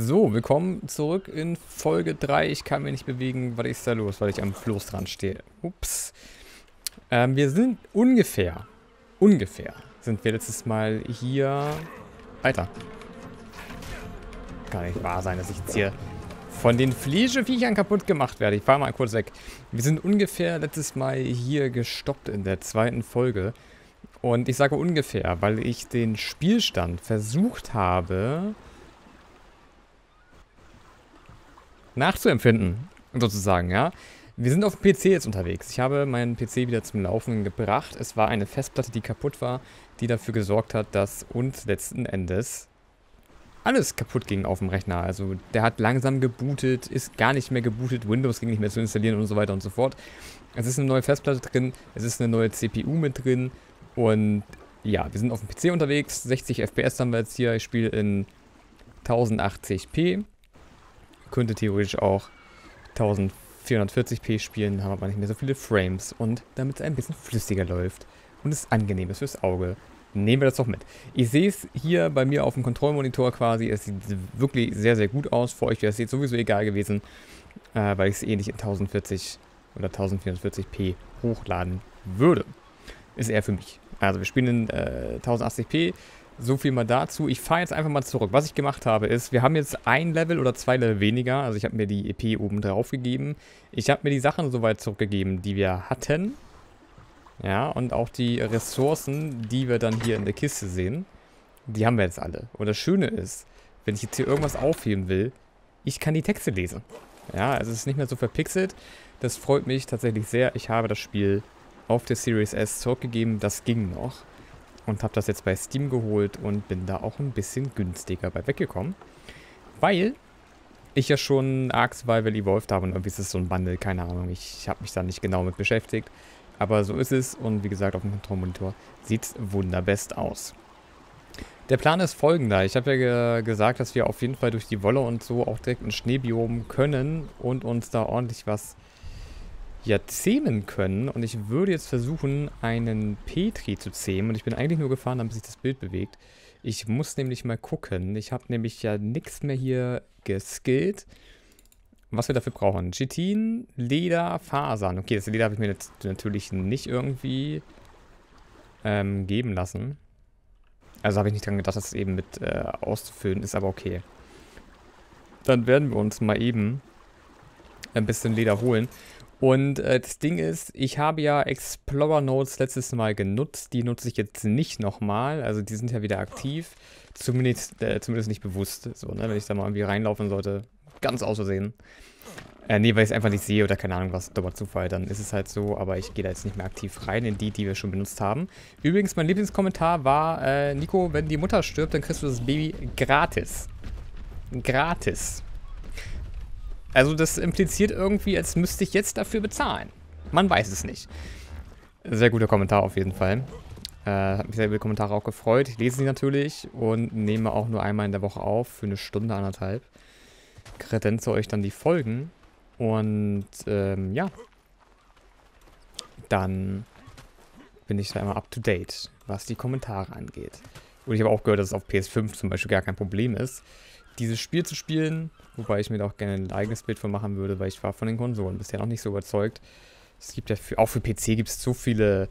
So, willkommen zurück in Folge 3. Ich kann mich nicht bewegen. Was ist da los, weil ich am Floß dran stehe? Ups. Ähm, wir sind ungefähr, ungefähr, sind wir letztes Mal hier... Alter. Kann nicht wahr sein, dass ich jetzt hier von den Fliegeviechern kaputt gemacht werde. Ich fahre mal kurz weg. Wir sind ungefähr letztes Mal hier gestoppt in der zweiten Folge. Und ich sage ungefähr, weil ich den Spielstand versucht habe nachzuempfinden, sozusagen, ja. Wir sind auf dem PC jetzt unterwegs. Ich habe meinen PC wieder zum Laufen gebracht. Es war eine Festplatte, die kaputt war, die dafür gesorgt hat, dass uns letzten Endes alles kaputt ging auf dem Rechner. Also der hat langsam gebootet, ist gar nicht mehr gebootet, Windows ging nicht mehr zu installieren und so weiter und so fort. Es ist eine neue Festplatte drin, es ist eine neue CPU mit drin und ja, wir sind auf dem PC unterwegs. 60 FPS haben wir jetzt hier. Ich spiele in 1080p könnte theoretisch auch 1440p spielen, haben aber nicht mehr so viele Frames und damit es ein bisschen flüssiger läuft und es angenehm ist fürs Auge, nehmen wir das doch mit. Ich sehe es hier bei mir auf dem Kontrollmonitor quasi, es sieht wirklich sehr, sehr gut aus. Für euch wäre es jetzt sowieso egal gewesen, äh, weil ich es eh nicht in 1040 oder 1440p hochladen würde. Ist eher für mich. Also wir spielen in äh, 1080p, so viel mal dazu. Ich fahre jetzt einfach mal zurück. Was ich gemacht habe ist, wir haben jetzt ein Level oder zwei Level weniger. Also ich habe mir die EP oben drauf gegeben. Ich habe mir die Sachen soweit zurückgegeben, die wir hatten. Ja, und auch die Ressourcen, die wir dann hier in der Kiste sehen. Die haben wir jetzt alle. Und das Schöne ist, wenn ich jetzt hier irgendwas aufheben will, ich kann die Texte lesen. Ja, also es ist nicht mehr so verpixelt. Das freut mich tatsächlich sehr. Ich habe das Spiel auf der Series S zurückgegeben. Das ging noch und habe das jetzt bei Steam geholt und bin da auch ein bisschen günstiger bei weggekommen. Weil ich ja schon Ark Survival Evolved habe und irgendwie ist es so ein Bundle, keine Ahnung, ich habe mich da nicht genau mit beschäftigt. Aber so ist es und wie gesagt auf dem Kontrollmonitor sieht es wunderbest aus. Der Plan ist folgender. Ich habe ja ge gesagt, dass wir auf jeden Fall durch die Wolle und so auch direkt ein Schneebiom können und uns da ordentlich was ja zähmen können. Und ich würde jetzt versuchen, einen Petri zu zähmen. Und ich bin eigentlich nur gefahren, damit sich das Bild bewegt. Ich muss nämlich mal gucken. Ich habe nämlich ja nichts mehr hier geskillt. Was wir dafür brauchen. Chitin, Leder, Fasern. Okay, das Leder habe ich mir jetzt natürlich nicht irgendwie ähm, geben lassen. Also habe ich nicht dran gedacht, das eben mit äh, auszufüllen. Ist aber okay. Dann werden wir uns mal eben ein bisschen Leder holen. Und äh, das Ding ist, ich habe ja Explorer Notes letztes Mal genutzt. Die nutze ich jetzt nicht nochmal. Also die sind ja wieder aktiv. Zumindest, äh, zumindest nicht bewusst. So, ne? Wenn ich da mal irgendwie reinlaufen sollte. Ganz aus Versehen. Äh, nee, weil ich es einfach nicht sehe oder keine Ahnung was, dummer Zufall, dann ist es halt so, aber ich gehe da jetzt nicht mehr aktiv rein in die, die wir schon benutzt haben. Übrigens, mein Lieblingskommentar war, äh, Nico, wenn die Mutter stirbt, dann kriegst du das Baby gratis. Gratis. Also das impliziert irgendwie, als müsste ich jetzt dafür bezahlen. Man weiß es nicht. Sehr guter Kommentar auf jeden Fall. Äh, hat mich sehr über die Kommentare auch gefreut. Ich lese sie natürlich und nehme auch nur einmal in der Woche auf, für eine Stunde, anderthalb. Kredenze euch dann die Folgen. Und ähm, ja. Dann bin ich da immer up to date, was die Kommentare angeht. Und ich habe auch gehört, dass es auf PS5 zum Beispiel gar kein Problem ist dieses Spiel zu spielen, wobei ich mir da auch gerne ein eigenes Bild von machen würde, weil ich war von den Konsolen bisher noch nicht so überzeugt. Es gibt ja für, auch für PC gibt es so viele,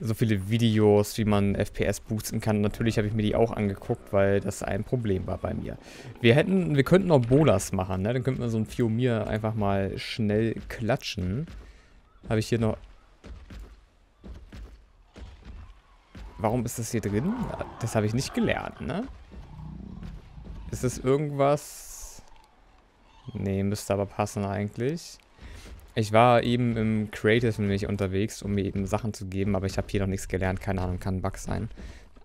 so viele Videos, wie man FPS boosten kann. Natürlich habe ich mir die auch angeguckt, weil das ein Problem war bei mir. Wir hätten, wir könnten noch Bolas machen, ne? Dann könnten wir so ein Fiomir einfach mal schnell klatschen. Habe ich hier noch... Warum ist das hier drin? Das habe ich nicht gelernt, ne? Ist es irgendwas? Nee, müsste aber passen eigentlich. Ich war eben im Creative nämlich unterwegs, um mir eben Sachen zu geben, aber ich habe hier noch nichts gelernt. Keine Ahnung, kann ein Bug sein.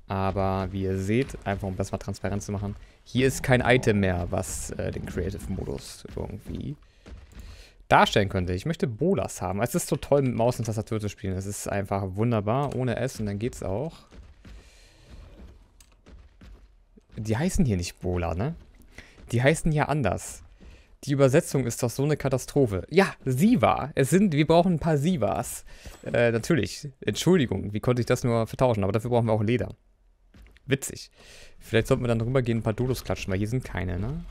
Aber wie ihr seht, einfach um das mal transparent zu machen, hier ist kein Item mehr, was äh, den Creative-Modus irgendwie darstellen könnte. Ich möchte Bolas haben. Es ist so toll, mit Maus und Tastatur zu spielen. Es ist einfach wunderbar, ohne S und dann geht's auch. Die heißen hier nicht Bola, ne? Die heißen hier anders. Die Übersetzung ist doch so eine Katastrophe. Ja, Siva. Es sind, wir brauchen ein paar Sivas. Äh, natürlich. Entschuldigung, wie konnte ich das nur vertauschen? Aber dafür brauchen wir auch Leder. Witzig. Vielleicht sollten wir dann rübergehen, ein paar Dodos klatschen, weil hier sind keine, ne?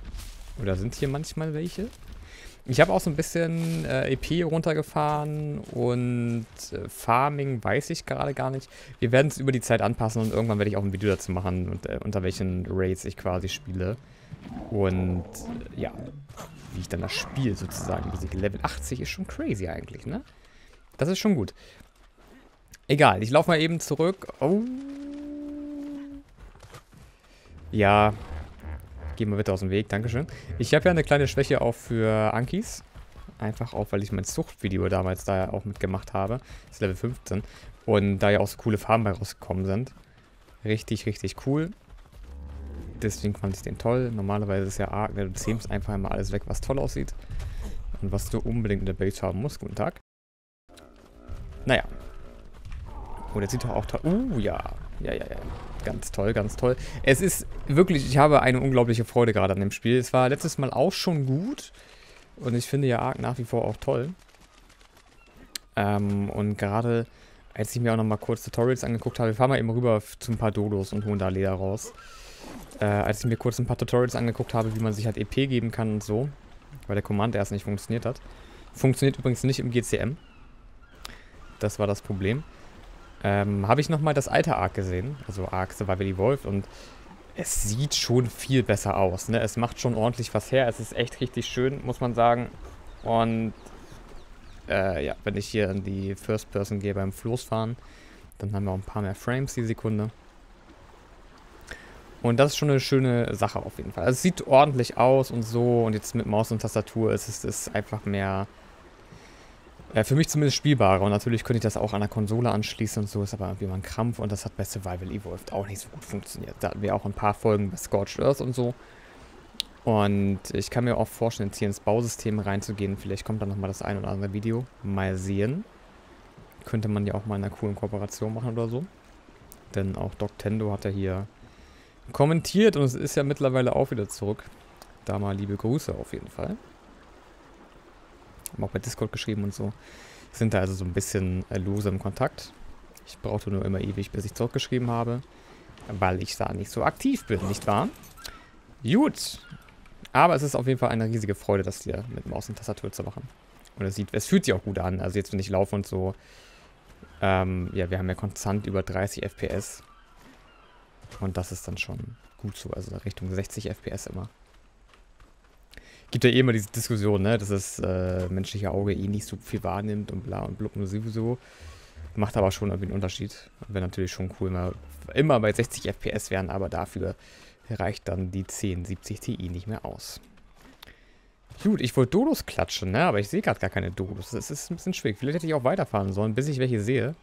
Oder sind hier manchmal welche? Ich habe auch so ein bisschen äh, EP runtergefahren und äh, Farming weiß ich gerade gar nicht. Wir werden es über die Zeit anpassen und irgendwann werde ich auch ein Video dazu machen, und, äh, unter welchen Raids ich quasi spiele. Und äh, ja, wie ich dann das Spiel sozusagen besiege. Level 80 ist schon crazy eigentlich, ne? Das ist schon gut. Egal, ich laufe mal eben zurück. Oh. Ja. Gehen wir bitte aus dem Weg, Dankeschön. Ich habe ja eine kleine Schwäche auch für Ankis. Einfach auch, weil ich mein Zuchtvideo damals da auch mitgemacht habe. Das ist Level 15. Und da ja auch so coole Farben bei rausgekommen sind. Richtig, richtig cool. Deswegen fand ich den toll. Normalerweise ist ja arg, ne? du zähmst einfach einmal alles weg, was toll aussieht. Und was du unbedingt in der Base haben musst. Guten Tag. Naja, Oh, der sieht doch auch toll. Uh, ja. Ja, ja, ja. Ganz toll, ganz toll. Es ist wirklich, ich habe eine unglaubliche Freude gerade an dem Spiel. Es war letztes Mal auch schon gut. Und ich finde ja Ark nach wie vor auch toll. Ähm, und gerade, als ich mir auch nochmal kurz Tutorials angeguckt habe, wir fahren mal eben rüber zu ein paar Dodos und holen da Leder raus. Äh, als ich mir kurz ein paar Tutorials angeguckt habe, wie man sich halt EP geben kann und so. Weil der Command erst nicht funktioniert hat. Funktioniert übrigens nicht im GCM. Das war das Problem ähm, habe ich nochmal das alte Ark gesehen, also Ark Survival Evolved und es sieht schon viel besser aus. Ne? Es macht schon ordentlich was her. Es ist echt richtig schön, muss man sagen. Und äh, ja, wenn ich hier in die First Person gehe beim Floßfahren, dann haben wir auch ein paar mehr Frames die Sekunde. Und das ist schon eine schöne Sache auf jeden Fall. Also es sieht ordentlich aus und so. Und jetzt mit Maus und Tastatur ist es ist einfach mehr äh, für mich zumindest spielbarer. Und natürlich könnte ich das auch an der Konsole anschließen und so. Ist aber irgendwie mal ein Krampf. Und das hat bei Survival Evolved auch nicht so gut funktioniert. Da hatten wir auch ein paar Folgen bei Scorched Earth und so. Und ich kann mir auch vorstellen, jetzt hier ins Bausystem reinzugehen. Vielleicht kommt da nochmal das ein oder andere Video. Mal sehen. Könnte man ja auch mal in einer coolen Kooperation machen oder so. Denn auch Doc Tendo hat ja hier kommentiert und es ist ja mittlerweile auch wieder zurück. Da mal liebe Grüße auf jeden Fall. Haben auch bei Discord geschrieben und so. Sind da also so ein bisschen äh, lose im Kontakt. Ich brauchte nur immer ewig, bis ich zurückgeschrieben habe. Weil ich da nicht so aktiv bin, nicht wahr? Gut. Aber es ist auf jeden Fall eine riesige Freude, das hier mit Maus und Tastatur zu machen. Und es, sieht, es fühlt sich auch gut an. Also jetzt, wenn ich laufe und so. Ähm, ja, wir haben ja konstant über 30 FPS. Und das ist dann schon gut so. Also Richtung 60 FPS immer gibt ja eh immer diese Diskussion, ne, dass das äh, menschliche Auge eh nicht so viel wahrnimmt und bla und blub und sowieso. Macht aber schon irgendwie einen Unterschied. Wäre natürlich schon cool, mal immer bei 60 FPS wären, aber dafür reicht dann die 1070 Ti nicht mehr aus. Gut, ich wollte Dodos klatschen, ne? aber ich sehe gerade gar keine Dodos. Das ist ein bisschen schwierig. Vielleicht hätte ich auch weiterfahren sollen, bis ich welche sehe.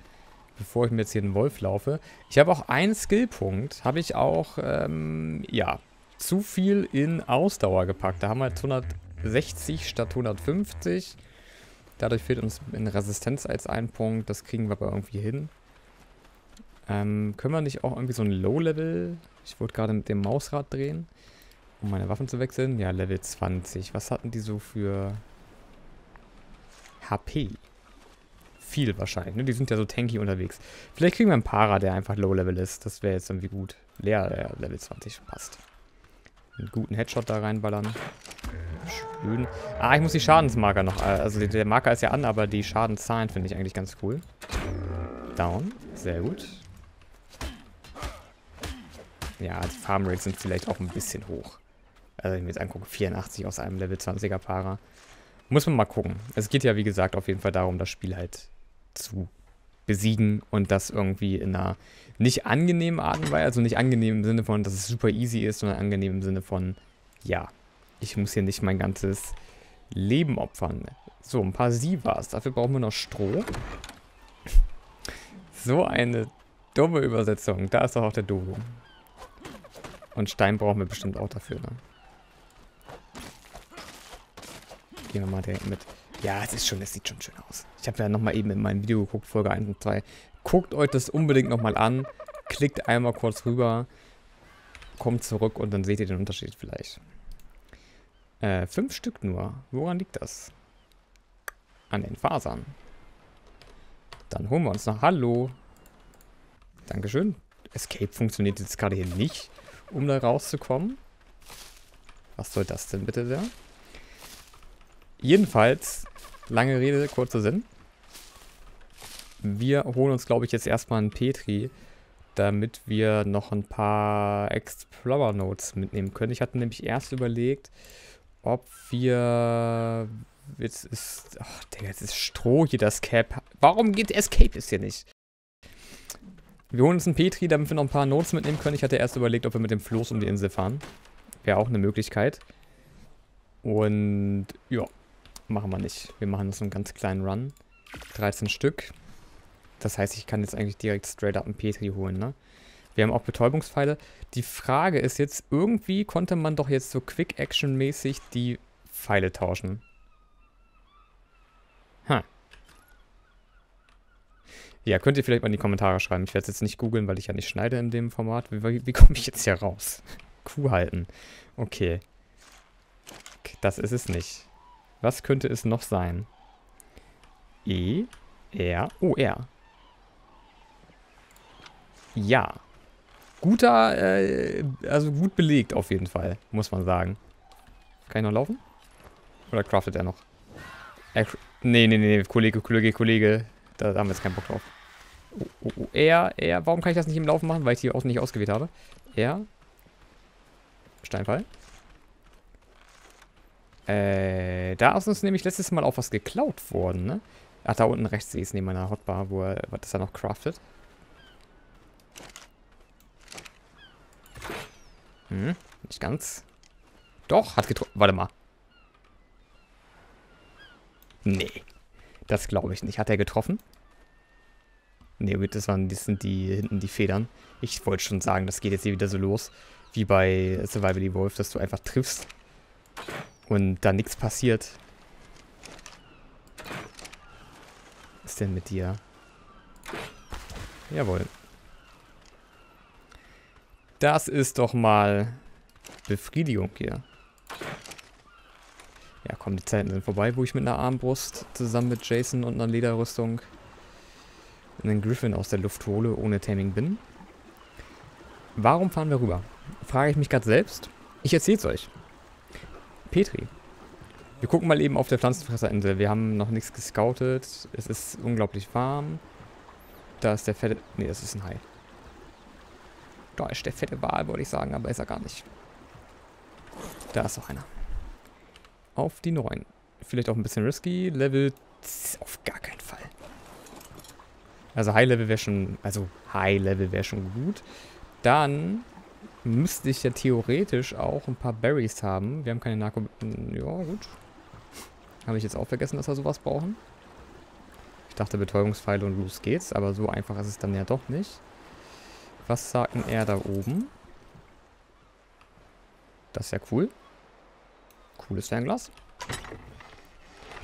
Bevor ich mir jetzt hier den Wolf laufe. Ich habe auch einen Skillpunkt. Habe ich auch, ähm, ja, zu viel in Ausdauer gepackt. Da haben wir jetzt 160 statt 150. Dadurch fehlt uns in Resistenz als ein Punkt. Das kriegen wir aber irgendwie hin. Ähm, können wir nicht auch irgendwie so ein Low-Level... Ich wollte gerade mit dem Mausrad drehen, um meine Waffen zu wechseln. Ja, Level 20. Was hatten die so für HP? Viel wahrscheinlich, ne? Die sind ja so tanky unterwegs. Vielleicht kriegen wir einen Para, der einfach Low-Level ist. Das wäre jetzt irgendwie gut. Leer, der Level 20 passt. Einen guten Headshot da reinballern. Schön. Ah, ich muss die Schadensmarker noch... Äh, also der Marker ist ja an, aber die Schadenszahlen finde ich eigentlich ganz cool. Down. Sehr gut. Ja, die Farmrates sind vielleicht auch ein bisschen hoch. Also wenn ich mir jetzt angucke, 84 aus einem Level 20er Para. Muss man mal gucken. Es geht ja, wie gesagt, auf jeden Fall darum, das Spiel halt zu besiegen und das irgendwie in einer nicht angenehmen Art und Weise, also nicht angenehm im Sinne von, dass es super easy ist, sondern angenehm im Sinne von, ja, ich muss hier nicht mein ganzes Leben opfern. So, ein paar Sivas. Dafür brauchen wir noch Stroh. So eine dumme Übersetzung. Da ist doch auch der Dodo. Und Stein brauchen wir bestimmt auch dafür, ne? Gehen wir mal direkt mit. Ja, es ist schon, es sieht schon schön aus. Ich habe ja nochmal eben in mein Video geguckt, Folge 1 und 2. Guckt euch das unbedingt nochmal an. Klickt einmal kurz rüber. Kommt zurück und dann seht ihr den Unterschied vielleicht. Äh, fünf Stück nur. Woran liegt das? An den Fasern. Dann holen wir uns noch. Hallo. Dankeschön. Escape funktioniert jetzt gerade hier nicht, um da rauszukommen. Was soll das denn bitte sehr? Jedenfalls, lange Rede, kurzer Sinn. Wir holen uns, glaube ich, jetzt erstmal einen Petri, damit wir noch ein paar Explorer Notes mitnehmen können. Ich hatte nämlich erst überlegt, ob wir... Jetzt ist... Ach, Digga, jetzt ist Stroh hier das Cap. Warum geht Escape ist hier nicht? Wir holen uns einen Petri, damit wir noch ein paar Notes mitnehmen können. Ich hatte erst überlegt, ob wir mit dem Floß um die Insel fahren. Wäre auch eine Möglichkeit. Und ja, machen wir nicht. Wir machen uns einen ganz kleinen Run. 13 Stück. Das heißt, ich kann jetzt eigentlich direkt straight up einen Petri holen, ne? Wir haben auch Betäubungspfeile. Die Frage ist jetzt, irgendwie konnte man doch jetzt so Quick-Action-mäßig die Pfeile tauschen. Ha. Ja, könnt ihr vielleicht mal in die Kommentare schreiben. Ich werde es jetzt nicht googeln, weil ich ja nicht schneide in dem Format. Wie, wie, wie komme ich jetzt hier raus? Kuh halten. Okay. Das ist es nicht. Was könnte es noch sein? E, R, O, R. Ja. Guter, äh, also gut belegt auf jeden Fall, muss man sagen. Kann ich noch laufen? Oder craftet er noch? Er, nee, nee, nee, Kollege, Kollege, Kollege. Da, haben wir jetzt keinen Bock drauf. Oh, oh, oh, er, er, warum kann ich das nicht im Laufen machen? Weil ich die außen nicht ausgewählt habe. Er. Steinfall. Äh, da ist uns nämlich letztes Mal auch was geklaut worden, ne? Ach, da unten rechts sehe ich es neben meiner Hotbar, wo er, was ist er noch craftet. Hm, nicht ganz. Doch, hat getroffen. Warte mal. Nee. Das glaube ich nicht. Hat er getroffen? Nee, das, waren, das sind die hinten die Federn. Ich wollte schon sagen, das geht jetzt hier wieder so los. Wie bei Survival Evolved, dass du einfach triffst. Und da nichts passiert. Was ist denn mit dir? Jawohl. Das ist doch mal Befriedigung hier. Ja, komm, die Zeiten sind vorbei, wo ich mit einer Armbrust zusammen mit Jason und einer Lederrüstung einen Griffin aus der Luft hole, ohne Taming bin. Warum fahren wir rüber? Frage ich mich gerade selbst. Ich erzähl's euch. Petri. Wir gucken mal eben auf der Pflanzenfresserinsel. Wir haben noch nichts gescoutet. Es ist unglaublich warm. Da ist der fette... Ne, das ist ein Hai. Da ist der fette Wal, wollte ich sagen, aber ist er gar nicht. Da ist noch einer. Auf die 9. Vielleicht auch ein bisschen risky. Level... Auf gar keinen Fall. Also High Level wäre schon... Also High Level wäre schon gut. Dann müsste ich ja theoretisch auch ein paar Berries haben. Wir haben keine Narko... Ja, gut. Habe ich jetzt auch vergessen, dass wir sowas brauchen. Ich dachte Betäubungspfeile und los geht's, aber so einfach ist es dann ja doch nicht. Was sagt denn er da oben? Das ist ja cool. Cooles Fernglas.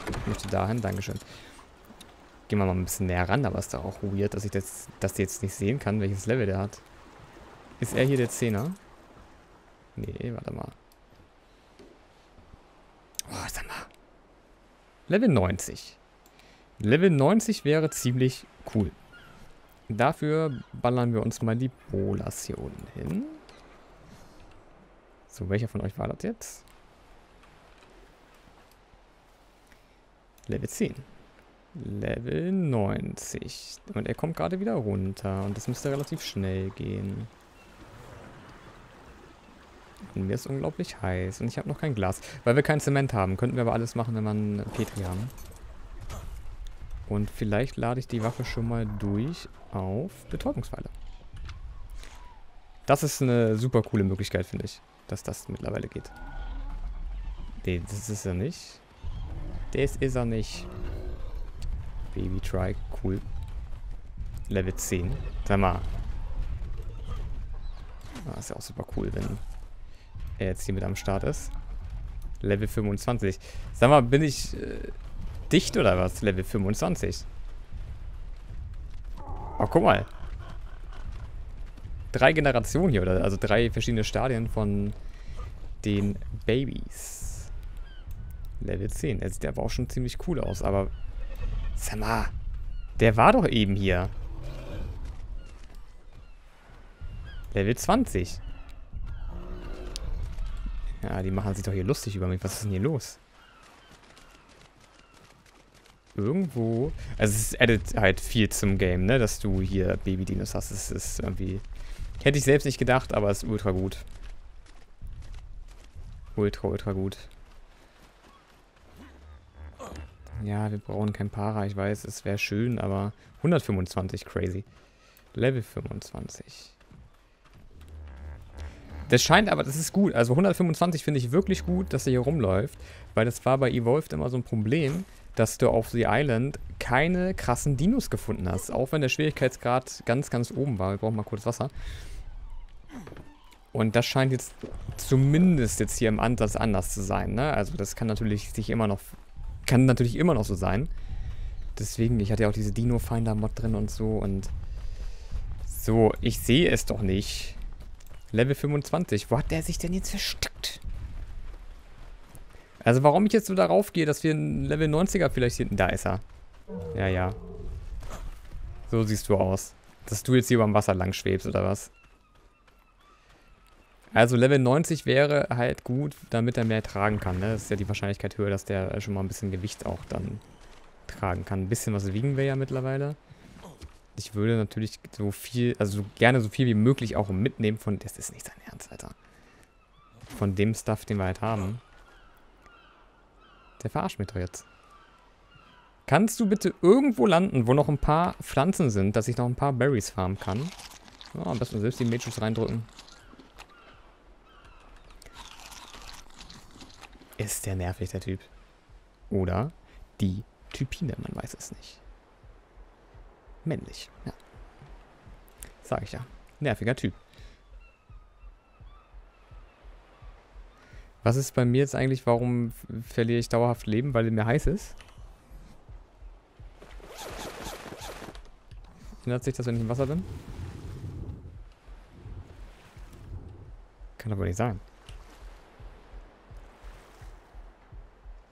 Ich möchte dahin, Dankeschön. Gehen wir mal ein bisschen näher ran, aber ist da auch weird, dass ich das, dass jetzt nicht sehen kann, welches Level der hat. Ist er hier der Zehner? Nee, warte mal. Oh, sag mal. Level 90. Level 90 wäre ziemlich cool. Dafür ballern wir uns mal die Bolas hier unten hin. So, welcher von euch war das jetzt? Level 10. Level 90. Und er kommt gerade wieder runter. Und das müsste relativ schnell gehen. Und mir ist unglaublich heiß. Und ich habe noch kein Glas. Weil wir kein Zement haben. Könnten wir aber alles machen, wenn wir einen Petri haben. Und vielleicht lade ich die Waffe schon mal durch auf Betäubungspfeile. Das ist eine super coole Möglichkeit, finde ich. Dass das mittlerweile geht. Nee, das ist er nicht. Das ist er nicht. Baby Trike, cool. Level 10. Sag mal. Das ah, ist ja auch super cool, wenn er jetzt hier mit am Start ist. Level 25. Sag mal, bin ich... Äh, dicht oder was? Level 25. Oh, guck mal. Drei Generationen hier, oder? Also drei verschiedene Stadien von den Babys. Level 10. Der sieht aber auch schon ziemlich cool aus, aber... Sag mal. Der war doch eben hier. Level 20. Ja, die machen sich doch hier lustig über mich. Was ist denn hier los? Irgendwo... Also es addet halt viel zum Game, ne? Dass du hier Baby-Dinos hast. Das ist irgendwie... Hätte ich selbst nicht gedacht, aber es ist ultra gut. Ultra, ultra gut. Ja, wir brauchen kein Para. Ich weiß, es wäre schön, aber 125, crazy. Level 25. Das scheint aber, das ist gut. Also 125 finde ich wirklich gut, dass er hier rumläuft. Weil das war bei Evolved immer so ein Problem, dass du auf The Island keine krassen Dinos gefunden hast. Auch wenn der Schwierigkeitsgrad ganz, ganz oben war. Wir brauchen mal kurz Wasser. Und das scheint jetzt zumindest jetzt hier im Ansatz anders zu sein. Ne? Also das kann natürlich sich immer noch kann natürlich immer noch so sein. Deswegen, ich hatte ja auch diese Dino-Finder-Mod drin und so und... So, ich sehe es doch nicht. Level 25. Wo hat der sich denn jetzt versteckt? Also warum ich jetzt so darauf gehe, dass wir einen Level 90er vielleicht hinten... Da ist er. Ja, ja. So siehst du aus. Dass du jetzt hier dem Wasser lang schwebst, oder was? Also Level 90 wäre halt gut, damit er mehr tragen kann. Ne? Das ist ja die Wahrscheinlichkeit höher, dass der schon mal ein bisschen Gewicht auch dann tragen kann. Ein bisschen was wiegen wir ja mittlerweile. Ich würde natürlich so viel, also so gerne so viel wie möglich auch mitnehmen von... Das ist nicht sein Ernst, Alter. Von dem Stuff, den wir halt haben. Der verarscht mich doch jetzt. Kannst du bitte irgendwo landen, wo noch ein paar Pflanzen sind, dass ich noch ein paar Berries farmen kann? Ja, am besten selbst die Mages reindrücken. Ist der nervig, der Typ. Oder die Typine, man weiß es nicht. Männlich, ja. Sag ich ja. Nerviger Typ. Was ist bei mir jetzt eigentlich, warum verliere ich dauerhaft Leben, weil es mir heiß ist? Ändert sich das, wenn ich im Wasser bin? Kann aber nicht sein.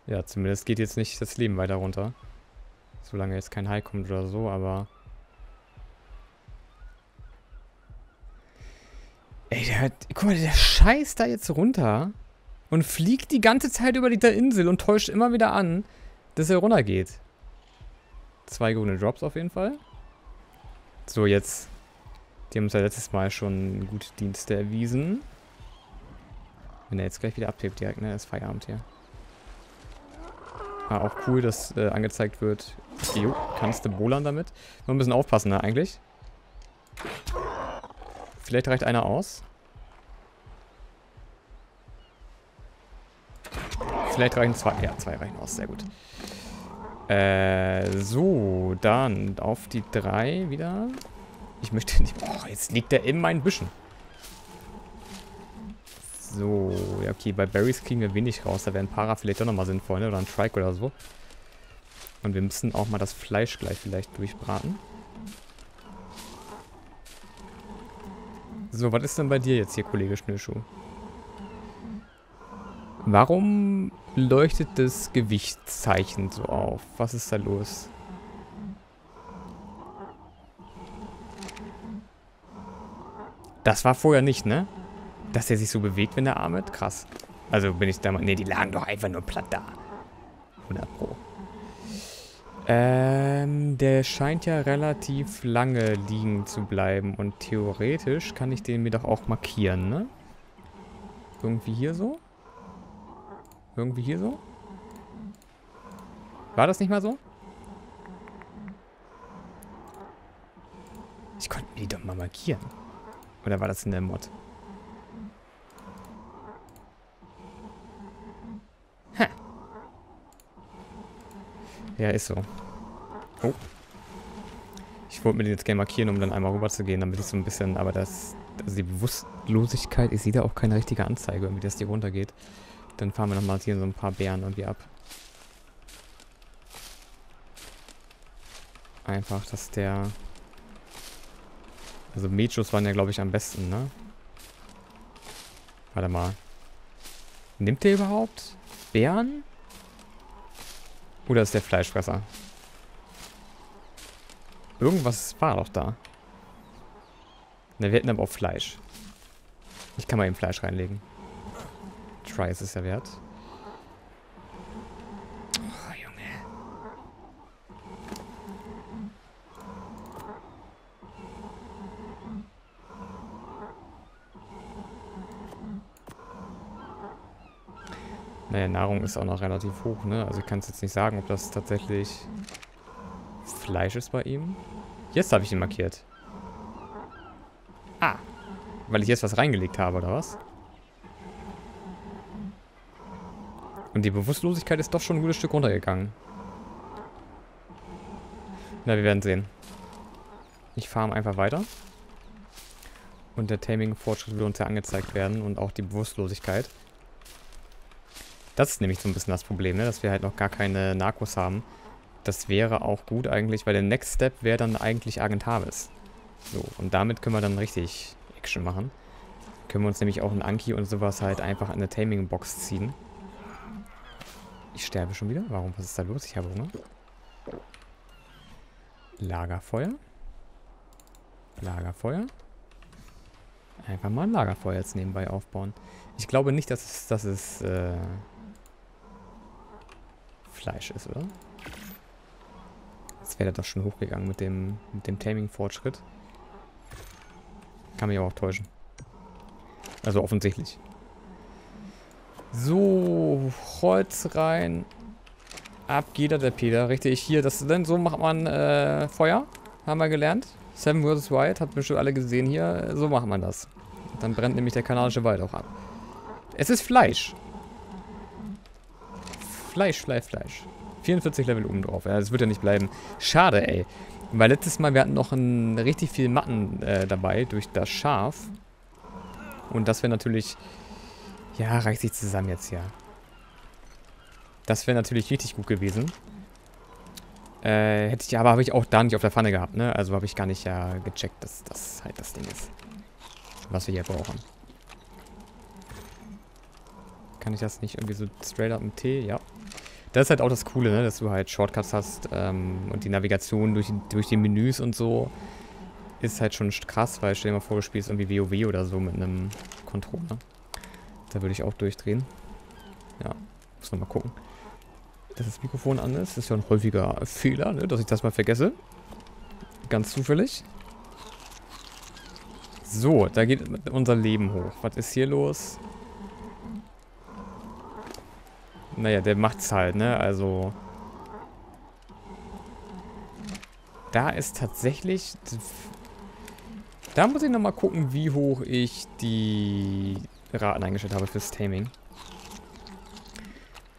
Ja, zumindest geht jetzt nicht das Leben weiter runter. Solange jetzt kein High kommt oder so, aber... Ey, der. Guck mal, der scheißt da jetzt runter und fliegt die ganze Zeit über die Insel und täuscht immer wieder an, dass er runtergeht. Zwei gute Drops auf jeden Fall. So, jetzt... Die haben uns ja letztes Mal schon gute Dienste erwiesen. Wenn er jetzt gleich wieder abhebt direkt, ne? Das ist Feierabend hier. Ah, auch cool, dass äh, angezeigt wird. Jo, kannst du bollern damit? Nur ein bisschen aufpassen, ne, eigentlich. Vielleicht reicht einer aus. Vielleicht reichen zwei. Ja, zwei reichen aus. Sehr gut. Äh, so, dann auf die drei wieder. Ich möchte nicht... Oh, jetzt liegt er in meinen Büschen. So, ja okay, bei Berries kriegen wir wenig raus. Da wäre ein Para vielleicht doch nochmal sinnvoll, ne? Oder ein Trike oder so. Und wir müssen auch mal das Fleisch gleich vielleicht durchbraten. So, was ist denn bei dir jetzt hier, Kollege Schnürschuh? Warum leuchtet das Gewichtszeichen so auf? Was ist da los? Das war vorher nicht, ne? Dass er sich so bewegt, wenn er armet? Krass. Also bin ich da mal... Ne, die lagen doch einfach nur platt da. 100 Pro. Ähm, der scheint ja relativ lange liegen zu bleiben. Und theoretisch kann ich den mir doch auch markieren, ne? Irgendwie hier so? Irgendwie hier so? War das nicht mal so? Ich konnte mir die doch mal markieren. Oder war das in der Mod? Ja, ist so. Oh. Ich wollte mir den jetzt gerne markieren, um dann einmal rüber zu gehen, damit ich so ein bisschen, aber das, also die Bewusstlosigkeit, ich sehe da auch keine richtige Anzeige, irgendwie, dass die runtergeht. Dann fahren wir nochmal hier so ein paar Bären irgendwie ab. Einfach, dass der... Also Mechos waren ja, glaube ich, am besten, ne? Warte mal. Nimmt der überhaupt Bären? Oder ist der Fleischfresser? Irgendwas war doch da. Ne, wir hätten aber auch Fleisch. Ich kann mal eben Fleisch reinlegen. Try ist es ja wert. Naja, Nahrung ist auch noch relativ hoch, ne? Also ich kann es jetzt nicht sagen, ob das tatsächlich Fleisch ist bei ihm. Jetzt habe ich ihn markiert. Ah. Weil ich jetzt was reingelegt habe, oder was? Und die Bewusstlosigkeit ist doch schon ein gutes Stück runtergegangen. Na, wir werden sehen. Ich farm einfach weiter. Und der Taming-Fortschritt will uns ja angezeigt werden und auch die Bewusstlosigkeit. Das ist nämlich so ein bisschen das Problem, ne? dass wir halt noch gar keine Narcos haben. Das wäre auch gut eigentlich, weil der Next Step wäre dann eigentlich Agentavis. So, und damit können wir dann richtig Action machen. Können wir uns nämlich auch ein Anki und sowas halt einfach in eine Taming-Box ziehen. Ich sterbe schon wieder? Warum? Was ist da los? Ich habe Hunger. Lagerfeuer. Lagerfeuer. Einfach mal ein Lagerfeuer jetzt nebenbei aufbauen. Ich glaube nicht, dass es, dass es äh, Fleisch ist, oder? Jetzt wäre das schon hochgegangen mit dem, mit dem Taming-Fortschritt. Kann mich aber auch täuschen. Also offensichtlich. So, Holz rein. Ab geht der Peter. Richtig, hier, das denn so macht man äh, Feuer. Haben wir gelernt. Seven vs. White, habt bestimmt alle gesehen hier. So macht man das. Dann brennt nämlich der kanadische Wald auch ab. Es ist Fleisch. Fleisch, Fleisch, Fleisch. 44 Level oben drauf. Ja, das wird ja nicht bleiben. Schade, ey. Weil letztes Mal, wir hatten noch ein, richtig viel Matten äh, dabei durch das Schaf. Und das wäre natürlich... Ja, reicht sich zusammen jetzt, ja. Das wäre natürlich richtig gut gewesen. Äh, hätte ich, aber habe ich auch da nicht auf der Pfanne gehabt, ne? Also habe ich gar nicht ja gecheckt, dass das halt das Ding ist. Was wir hier brauchen. Kann ich das nicht irgendwie so straight up mit T? Ja. Das ist halt auch das Coole, ne? dass du halt Shortcuts hast ähm, und die Navigation durch, durch die Menüs und so ist halt schon krass, weil stell dir mal vor, du spielst irgendwie WoW oder so mit einem Controller. Da würde ich auch durchdrehen. Ja, muss noch mal gucken. Dass das Mikrofon an ist, ist ja ein häufiger Fehler, ne? dass ich das mal vergesse. Ganz zufällig. So, da geht unser Leben hoch. Was ist hier los? Naja, der macht's halt, ne? Also... Da ist tatsächlich... Da muss ich nochmal gucken, wie hoch ich die Raten eingestellt habe fürs Taming.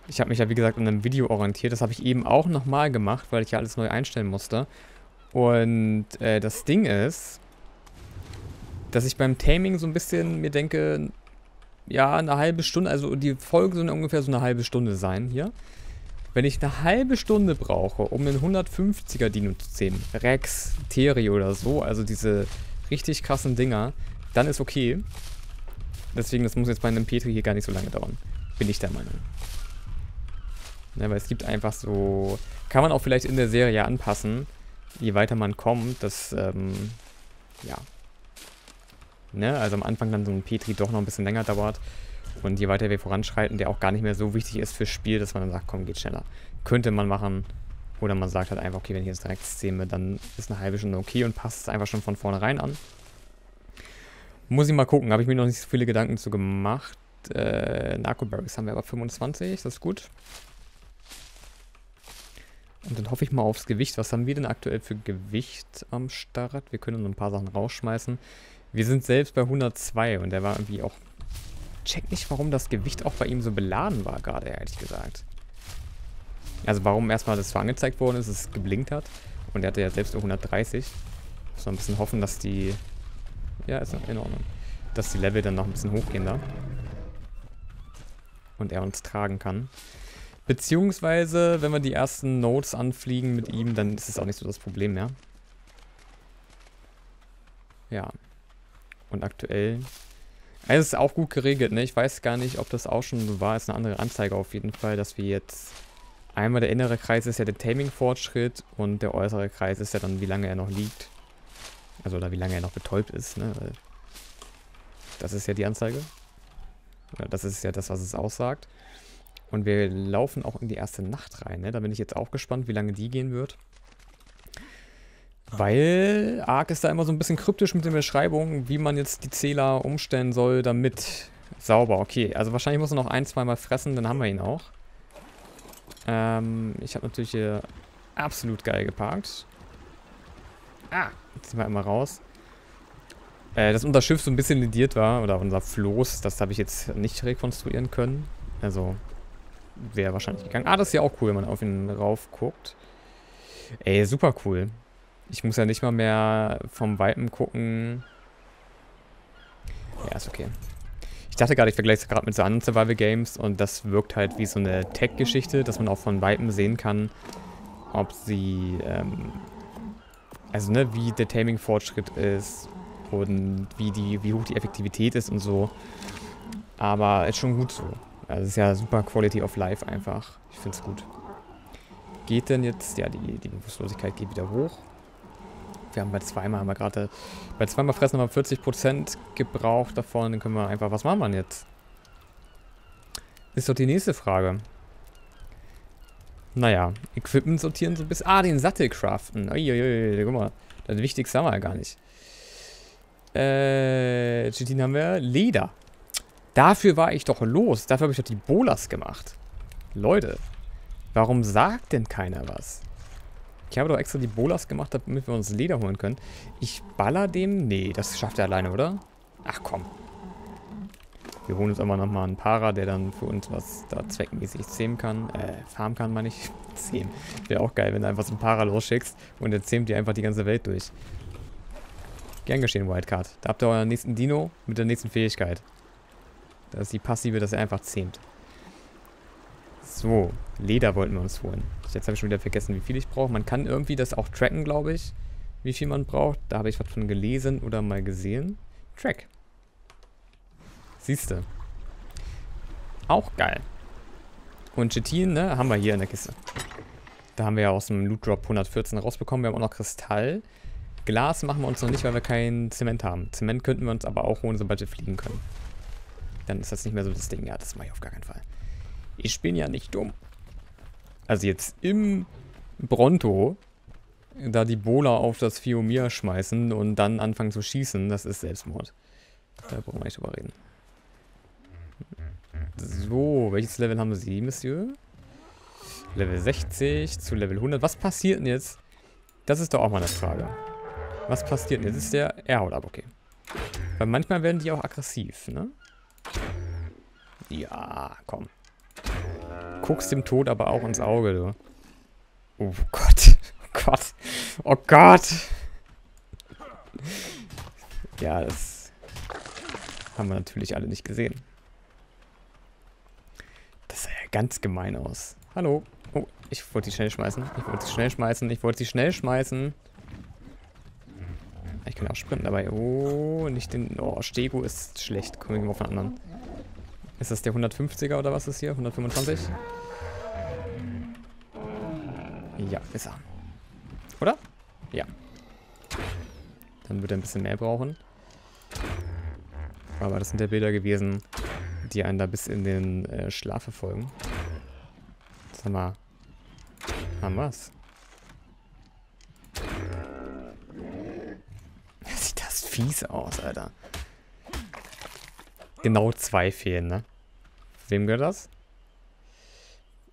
Ich habe mich ja, wie gesagt, an einem Video orientiert. Das habe ich eben auch nochmal gemacht, weil ich ja alles neu einstellen musste. Und äh, das Ding ist, dass ich beim Taming so ein bisschen mir denke, ja, eine halbe Stunde, also die Folgen sollen ungefähr so eine halbe Stunde sein hier. Wenn ich eine halbe Stunde brauche, um einen 150er Dino zu ziehen, Rex, Teri oder so, also diese richtig krassen Dinger, dann ist okay. Deswegen, das muss jetzt bei einem Petri hier gar nicht so lange dauern. Bin ich der Meinung. Ja, weil es gibt einfach so... Kann man auch vielleicht in der Serie anpassen, je weiter man kommt, dass, ähm, ja, Ne? Also am Anfang dann so ein Petri doch noch ein bisschen länger dauert. Und je weiter wir voranschreiten, der auch gar nicht mehr so wichtig ist fürs Spiel, dass man dann sagt, komm, geht schneller. Könnte man machen. Oder man sagt halt einfach, okay, wenn ich jetzt direkt zähme, dann ist eine halbe Stunde okay und passt es einfach schon von vornherein an. Muss ich mal gucken, habe ich mir noch nicht so viele Gedanken zu gemacht. Äh, Narcoberries haben wir aber 25, das ist gut. Und dann hoffe ich mal aufs Gewicht. Was haben wir denn aktuell für Gewicht am Start? Wir können ein paar Sachen rausschmeißen. Wir sind selbst bei 102 und der war irgendwie auch... Check nicht, warum das Gewicht auch bei ihm so beladen war gerade, ehrlich gesagt. Also warum erstmal das so angezeigt worden ist, es geblinkt hat. Und er hatte ja selbst nur 130. Muss man ein bisschen hoffen, dass die... Ja, ist in Ordnung. Dass die Level dann noch ein bisschen hochgehen da. Und er uns tragen kann. Beziehungsweise, wenn wir die ersten Notes anfliegen mit ihm, dann ist es auch nicht so das Problem mehr. Ja. Und aktuell... Also es ist auch gut geregelt, ne? Ich weiß gar nicht, ob das auch schon so war. Ist eine andere Anzeige auf jeden Fall, dass wir jetzt... Einmal der innere Kreis ist ja der Taming-Fortschritt und der äußere Kreis ist ja dann, wie lange er noch liegt. Also, oder wie lange er noch betäubt ist, ne? Das ist ja die Anzeige. Das ist ja das, was es aussagt. Und wir laufen auch in die erste Nacht rein. Ne? Da bin ich jetzt auch gespannt, wie lange die gehen wird. Weil Ark ist da immer so ein bisschen kryptisch mit den Beschreibungen, wie man jetzt die Zähler umstellen soll, damit sauber. Okay, also wahrscheinlich muss er noch ein, zweimal fressen, dann haben wir ihn auch. Ähm, ich habe natürlich hier absolut geil geparkt. Ah, jetzt sind wir einmal raus. Äh, dass unser Schiff so ein bisschen lediert war, oder unser Floß, das habe ich jetzt nicht rekonstruieren können. Also, wäre wahrscheinlich gegangen. Ah, das ist ja auch cool, wenn man auf ihn rauf guckt. Ey, super cool. Ich muss ja nicht mal mehr vom Weiten gucken. Ja, ist okay. Ich dachte gerade, ich vergleiche es gerade mit so anderen Survival Games und das wirkt halt wie so eine Tech-Geschichte, dass man auch von Weitem sehen kann, ob sie, ähm, also ne, wie der Taming-Fortschritt ist und wie, die, wie hoch die Effektivität ist und so. Aber ist schon gut so. Also ist ja super Quality of Life einfach. Ich finde es gut. Geht denn jetzt, ja, die, die Bewusstlosigkeit geht wieder hoch. Wir haben bei zweimal, haben wir gerade, bei zweimal fressen haben wir 40% gebraucht davon. Dann können wir einfach, was machen wir jetzt? Ist doch die nächste Frage. Naja, Equipment sortieren so ein bisschen. Ah, den Sattel craften. Uiuiui, guck mal. Das Wichtigste haben wir ja gar nicht. Äh, Chitin haben wir. Leder. Dafür war ich doch los. Dafür habe ich doch die Bolas gemacht. Leute, warum sagt denn keiner was? Ich habe doch extra die Bolas gemacht, damit wir uns Leder holen können. Ich baller dem? Nee, das schafft er alleine, oder? Ach komm. Wir holen uns aber nochmal einen Para, der dann für uns was da zweckmäßig zähmen kann. Äh, farmen kann, meine ich. Zähmen. Wäre auch geil, wenn du einfach so einen Para losschickst und der zähmt dir einfach die ganze Welt durch. Gern geschehen, Wildcard. Da habt ihr euren nächsten Dino mit der nächsten Fähigkeit. Das ist die passive, dass er einfach zähmt. So, Leder wollten wir uns holen. Jetzt habe ich schon wieder vergessen, wie viel ich brauche. Man kann irgendwie das auch tracken, glaube ich, wie viel man braucht. Da habe ich was von gelesen oder mal gesehen. Track. Siehste. Auch geil. Und Chitin, ne, haben wir hier in der Kiste. Da haben wir ja aus dem Loot Drop 114 rausbekommen. Wir haben auch noch Kristall. Glas machen wir uns noch nicht, weil wir kein Zement haben. Zement könnten wir uns aber auch holen, sobald wir fliegen können. Dann ist das nicht mehr so das Ding. Ja, das mache ich auf gar keinen Fall. Ich bin ja nicht dumm. Also jetzt im Bronto da die Bola auf das Fiomir schmeißen und dann anfangen zu schießen, das ist Selbstmord. Da brauchen wir nicht drüber reden. So, welches Level haben Sie, Monsieur? Level 60 zu Level 100. Was passiert denn jetzt? Das ist doch auch mal eine Frage. Was passiert denn jetzt? Ist der... Er haut ab, okay. Weil manchmal werden die auch aggressiv, ne? Ja, komm guckst dem Tod aber auch ins Auge, du. Oh Gott. Oh Gott. Oh Gott. Ja, das haben wir natürlich alle nicht gesehen. Das sah ja ganz gemein aus. Hallo. Oh, ich wollte sie schnell schmeißen. Ich wollte sie schnell schmeißen. Ich wollte sie schnell schmeißen. Ich kann auch sprinten dabei. Oh, nicht den... Oh, Stego ist schlecht. Kommen wir mal von anderen. Ist das der 150er oder was ist hier? 125? Ja, ist er. Oder? Ja. Dann wird er ein bisschen mehr brauchen. Aber das sind ja Bilder gewesen, die einen da bis in den äh, Schlaf verfolgen. Sag mal. Haben wir's? Sieht das fies aus, Alter. Genau zwei fehlen, ne? Wem gehört das?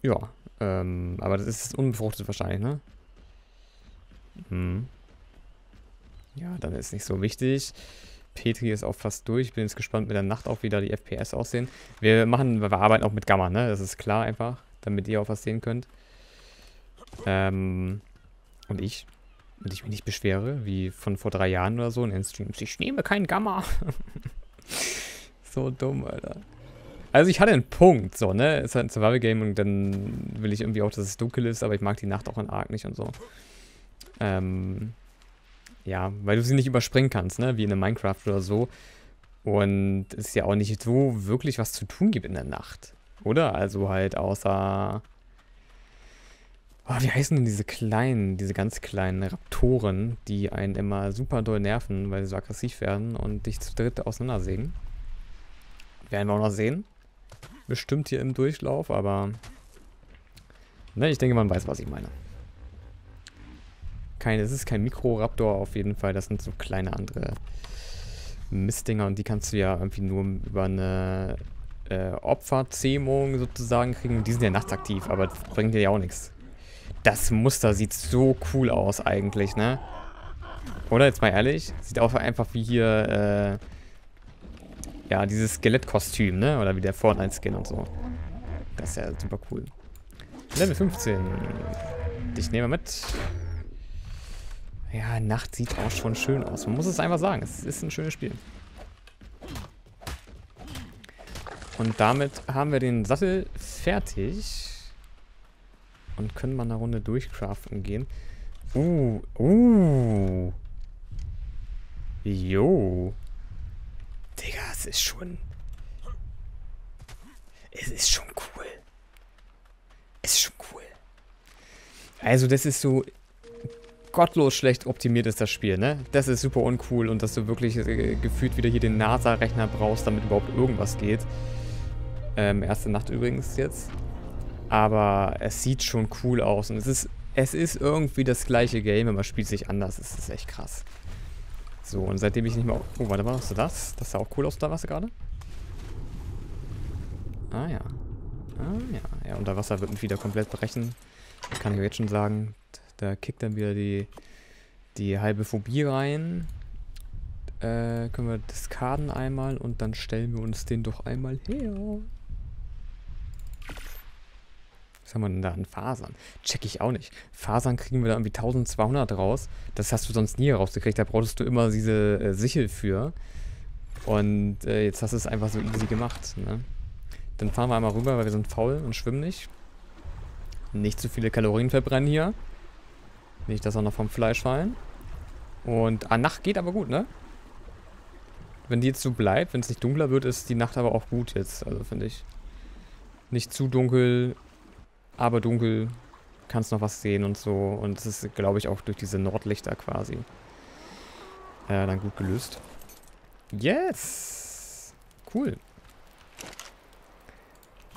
Ja, ähm, aber das ist unbefruchtet wahrscheinlich, ne? Hm. Ja, dann ist nicht so wichtig. Petri ist auch fast durch. Bin jetzt gespannt mit der Nacht auch, wie da die FPS aussehen. Wir machen, wir arbeiten auch mit Gamma, ne? Das ist klar einfach, damit ihr auch was sehen könnt. Ähm, und ich, und ich mich nicht beschwere, wie von vor drei Jahren oder so in den Streams. Ich nehme kein Gamma. so dumm, Alter. Also ich hatte einen Punkt, so, ne? Es ist halt ein Survival-Game und dann will ich irgendwie auch, dass es dunkel ist, aber ich mag die Nacht auch in Ark nicht und so. Ähm, ja, weil du sie nicht überspringen kannst, ne? Wie in einem Minecraft oder so. Und es ja auch nicht so wirklich was zu tun gibt in der Nacht. Oder? Also halt außer... Oh, wie heißen denn diese kleinen, diese ganz kleinen Raptoren, die einen immer super doll nerven, weil sie so aggressiv werden und dich zu dritt auseinandersägen? Werden wir auch noch sehen. Bestimmt hier im Durchlauf, aber... Ne, ich denke, man weiß, was ich meine. Kein, es ist kein Mikroraptor auf jeden Fall. Das sind so kleine andere Mistdinger und die kannst du ja irgendwie nur über eine äh, Opferzähmung sozusagen kriegen. Die sind ja nachtaktiv, aber das bringt dir ja auch nichts. Das Muster sieht so cool aus eigentlich, ne? Oder, jetzt mal ehrlich, sieht auch einfach wie hier, äh, ja, dieses Skelettkostüm, ne? Oder wie der Fortnite-Skin und so. Das ist ja super cool. Level 15. Dich nehmen wir mit. Ja, Nacht sieht auch schon schön aus. Man muss es einfach sagen. Es ist ein schönes Spiel. Und damit haben wir den Sattel fertig. Und können mal eine Runde durchcraften gehen. Uh, uh. Jo. Digga, es ist schon... Es ist schon cool. Es ist schon cool. Also das ist so gottlos schlecht optimiert ist das Spiel, ne? Das ist super uncool und dass du wirklich äh, gefühlt wieder hier den NASA-Rechner brauchst, damit überhaupt irgendwas geht. Ähm, erste Nacht übrigens jetzt. Aber es sieht schon cool aus und es ist, es ist irgendwie das gleiche Game, aber spielt sich anders. Es ist echt krass. So, und seitdem ich nicht mehr... Oh, warte mal, hast du das? Das sah auch cool aus, da was gerade? Ah ja. Ah ja. Ja, unter Wasser wird mich wieder komplett brechen. Kann ich jetzt schon sagen. Da kickt dann wieder die, die halbe Phobie rein. Äh, können wir diskarden einmal und dann stellen wir uns den doch einmal her. Was haben wir denn da an Fasern? Check ich auch nicht. Fasern kriegen wir da irgendwie 1200 raus. Das hast du sonst nie rausgekriegt. Da brauchtest du immer diese äh, Sichel für. Und äh, jetzt hast du es einfach so easy gemacht. Ne? Dann fahren wir einmal rüber, weil wir sind faul und schwimmen nicht. Nicht zu viele Kalorien verbrennen hier. Nicht, dass auch noch vom Fleisch fallen. Und ah, Nacht geht aber gut, ne? Wenn die jetzt so bleibt, wenn es nicht dunkler wird, ist die Nacht aber auch gut jetzt. Also finde ich. Nicht zu dunkel, aber dunkel. Kannst noch was sehen und so. Und es ist, glaube ich, auch durch diese Nordlichter quasi äh, dann gut gelöst. Yes! Cool.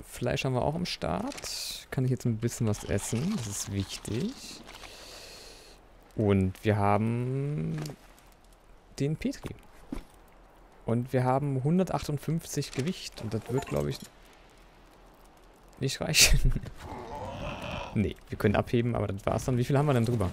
Fleisch haben wir auch am Start. Kann ich jetzt ein bisschen was essen. Das ist wichtig. Und wir haben den Petri. Und wir haben 158 Gewicht. Und das wird, glaube ich, nicht reichen. nee, wir können abheben, aber das war's dann. Wie viel haben wir denn drüber?